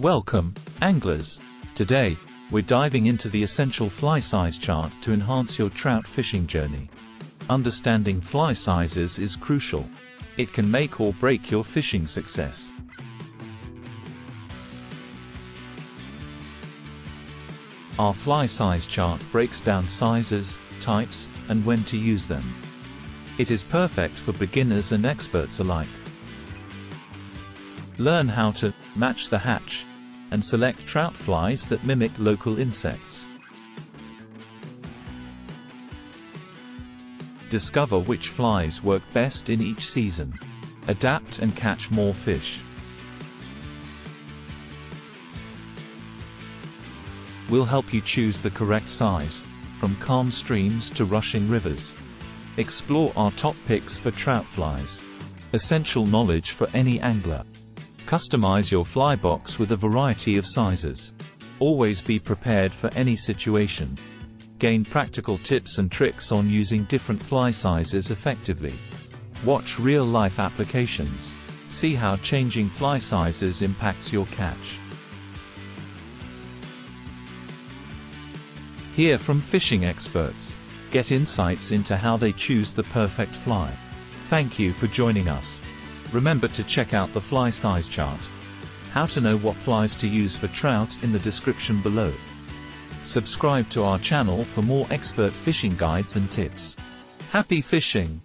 Welcome, anglers. Today, we're diving into the essential fly size chart to enhance your trout fishing journey. Understanding fly sizes is crucial. It can make or break your fishing success. Our fly size chart breaks down sizes, types, and when to use them. It is perfect for beginners and experts alike. Learn how to match the hatch and select trout flies that mimic local insects. Discover which flies work best in each season. Adapt and catch more fish. We'll help you choose the correct size, from calm streams to rushing rivers. Explore our top picks for trout flies. Essential knowledge for any angler. Customize your fly box with a variety of sizes. Always be prepared for any situation. Gain practical tips and tricks on using different fly sizes effectively. Watch real-life applications. See how changing fly sizes impacts your catch. Hear from fishing experts. Get insights into how they choose the perfect fly. Thank you for joining us. Remember to check out the fly size chart. How to know what flies to use for trout in the description below. Subscribe to our channel for more expert fishing guides and tips. Happy fishing!